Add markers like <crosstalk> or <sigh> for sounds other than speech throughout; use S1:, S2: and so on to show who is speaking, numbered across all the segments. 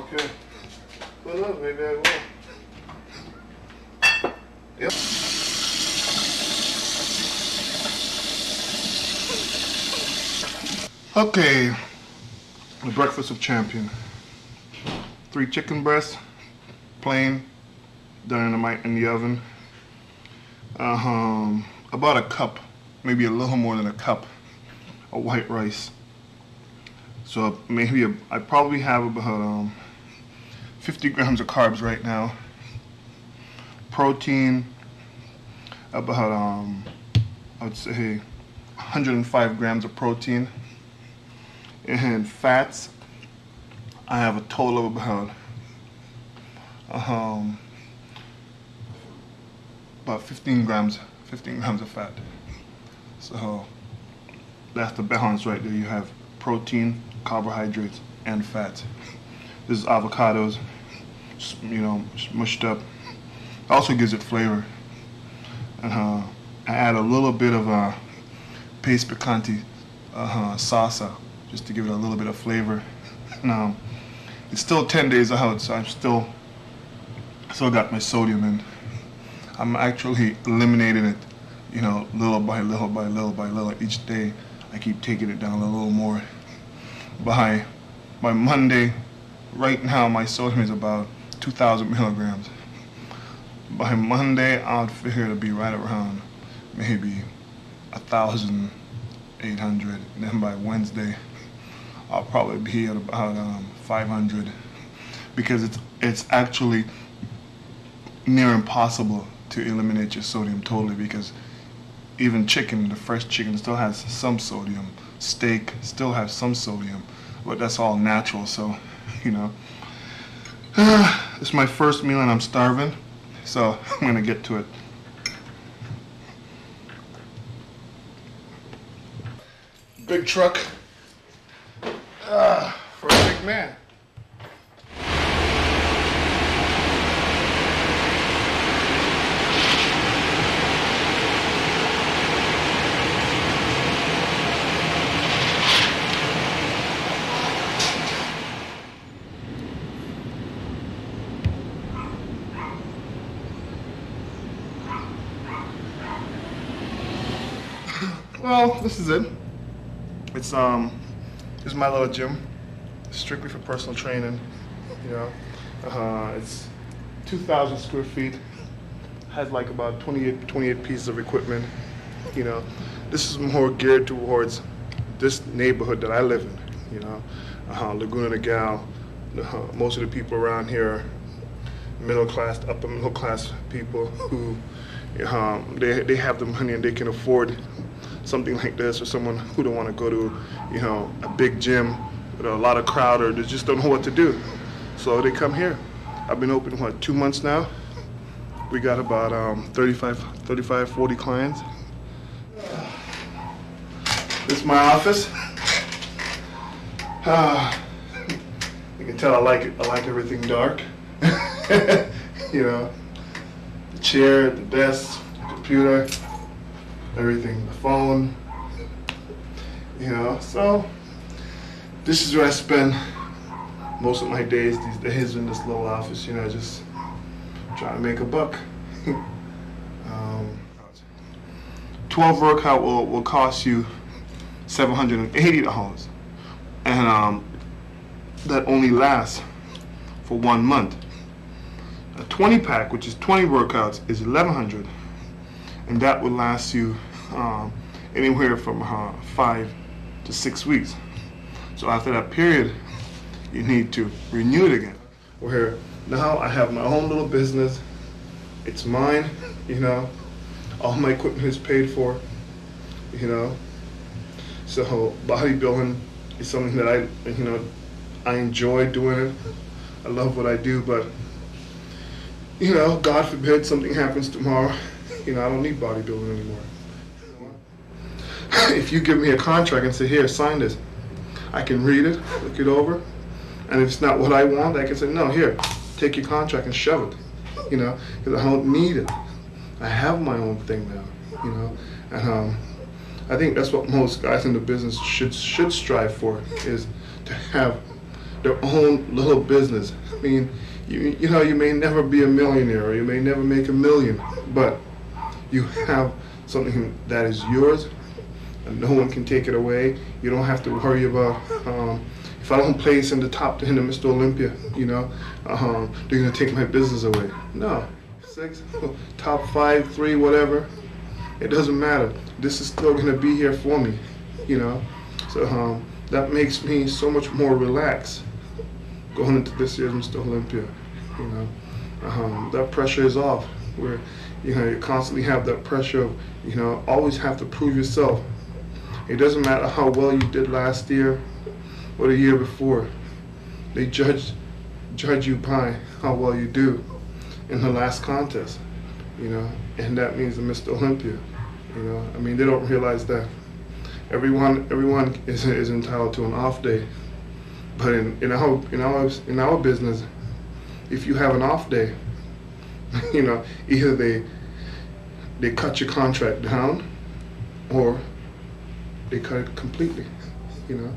S1: Okay. Who knows? Maybe I will. Yep. Okay. The breakfast of champion. Three chicken breasts, plain, dynamite in the oven. Um, about a cup, maybe a little more than a cup of white rice. So maybe a, I probably have about um, 50 grams of carbs right now. Protein, about um, I would say 105 grams of protein. And fats, I have a total of about um, about 15 grams, 15 grams of fat. So that's the balance right there. You have protein, carbohydrates, and fats. This is avocados, you know, mushed up. Also gives it flavor. And uh, I add a little bit of uh, Pace picante uh, salsa just to give it a little bit of flavor. <laughs> Now, it's still 10 days out, so I'm still still got my sodium in. I'm actually eliminating it, you know, little by little by little by little each day. I keep taking it down a little more. By by Monday, right now my sodium is about 2,000 milligrams. By Monday, I'd figure to be right around maybe 1,800. Then by Wednesday, I'll probably be at about um, 500 because it's it's actually near impossible to eliminate your sodium totally because even chicken, the fresh chicken still has some sodium. Steak still has some sodium, but that's all natural. So, you know, <sighs> it's my first meal and I'm starving, so <laughs> I'm gonna get to it. Big truck uh, for a big man. Well, this is it. It's um, it's my little gym, strictly for personal training. You know, uh, it's 2,000 square feet. Has like about 28, 28 pieces of equipment. You know, this is more geared towards this neighborhood that I live in. You know, uh, Laguna Niguel. Uh, most of the people around here middle class, upper middle class people who um, they, they have the money and they can afford something like this or someone who don't want to go to, you know, a big gym with a lot of crowd or they just don't know what to do. So they come here. I've been open, what, two months now? We got about um, 35, 35, 40 clients. This is my office. Uh, <sighs> you can tell I like it. I like everything dark. <laughs> you know, the chair, the desk, the computer everything, the phone, you know. So this is where I spend most of my days these days in this little office, you know, just trying to make a buck. <laughs> um, 12 workout will, will cost you $780 and um, that only lasts for one month. A 20 pack, which is 20 workouts, is 1100 and that will last you um, anywhere from uh, five to six weeks. So after that period, you need to renew it again. Where now I have my own little business. It's mine, you know. All my equipment is paid for, you know. So bodybuilding is something that I, you know, I enjoy doing it. I love what I do, but you know, God forbid something happens tomorrow you know, I don't need bodybuilding anymore. <laughs> if you give me a contract and say, here, sign this, I can read it, look it over, and if it's not what I want, I can say, no, here, take your contract and shove it, you know, because I don't need it. I have my own thing now, you know, and um, I think that's what most guys in the business should should strive for is to have their own little business. I mean, you, you know, you may never be a millionaire or you may never make a million, but you have something that is yours and no one can take it away. You don't have to worry about um, if I don't place in the top 10 of Mr. Olympia, you know, um, they're going to take my business away. No. Six, <laughs> top five, three, whatever. It doesn't matter. This is still going to be here for me, you know. So um, that makes me so much more relaxed going into this year's Mr. Olympia, you know. Um, that pressure is off. Where, you know, you constantly have that pressure of, you know, always have to prove yourself. It doesn't matter how well you did last year or the year before. They judge judge you by how well you do in the last contest, you know, and that means the Mr. Olympia, you know. I mean, they don't realize that everyone everyone is, is entitled to an off day, but in, in our in our in our business, if you have an off day, <laughs> you know, either they they cut your contract down, or they cut it completely, you know.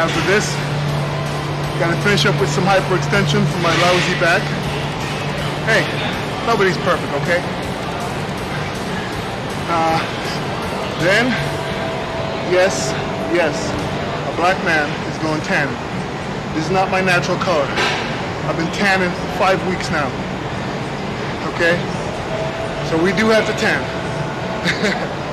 S1: After this, gotta finish up with some hyperextension for my lousy back. Hey, nobody's perfect, okay? Uh, then, yes, yes, a black man is going tan. This is not my natural color. I've been tanning for five weeks now. Okay? So we do have to tan. <laughs>